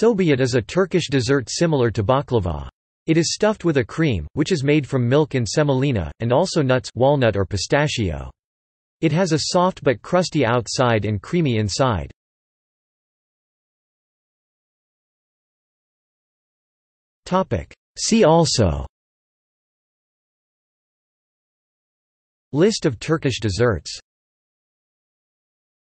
Şöbiyet is a Turkish dessert similar to baklava. It is stuffed with a cream, which is made from milk and semolina, and also nuts walnut or pistachio. It has a soft but crusty outside and creamy inside. See also List of Turkish desserts